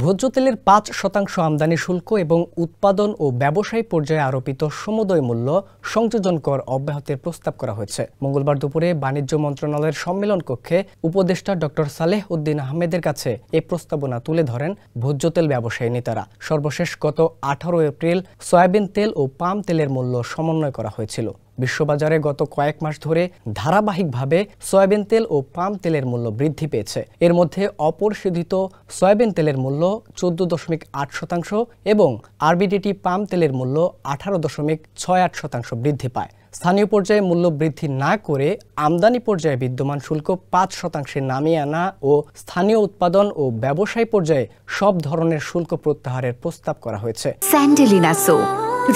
ভোজ্য তেলের পাঁচ শতাংশ আমদানি শুল্ক এবং উৎপাদন ও ব্যবসায়ী পর্যায়ে আরোপিত সমুদয় মূল্য সংযোজন কর অব্যাহতের প্রস্তাব করা হয়েছে। মঙ্গলবার দুপুরে বাণিজ্য মন্ত্রণালয়ের সম্মেলন কক্ষে উপদেষ্টা ডক্টর সালেহ উদ্দিন আহমেদের কাছে এ প্রস্তাবনা তুলে ধরেন ভোজ্য তেল ব্যবসায়ী নেতারা। সর্বশেষ গত আঠারো এপ্রিল সয়াবিন তেল ও পাম তেলের মূল্য সমন্বয় করা হয়েছিল। বিশ্ববাজারে গত কয়েক মাস ধরে ধারাবাহিকভাবে সয়াবিন তেল ও পাম তেলের মূল্য বৃদ্ধি পেয়েছে। এর মধ্যে অপরিশোধিত সয়াবিন তেলের মূল্য চোদ্দ দশমিক আট শতাংশ এবং আরবিডিটি পাম তেলের মূল্য আঠারো দশমিক ছয় আট শতাংশ বৃদ্ধি পায়। স্থানীয় পর্যায়ে মূল্য বৃদ্ধি না করে আমদানি পর্যায়ে বিদ্যমান শুল্ক পাঁচ শতাংশে নামিয়ে আনা ও স্থানীয় উৎপাদন ও ব্যবসায়ী পর্যায়ে সব ধরনের শুল্ক প্রত্যাহারের প্রস্তাব করা হয়েছে। স্যান্ডেলিনা সো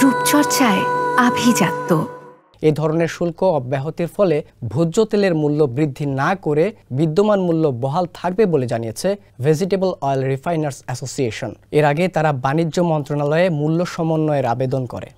রূপচর্চায় আভিজাত্য। এ ধরনের শুল্ক অব্যাহতির ফলে ভোজ্য তেলের মূল্য বৃদ্ধি না করে বিদ্যমান মূল্য বহাল থাকবে বলে জানিয়েছে ভেজিটেবল অয়েল রিফাইনার্স অ্যাসোসিয়েশন এর আগে তারা বাণিজ্য মন্ত্রণালয়ে মূল্য সমন্বয়ের আবেদন করে।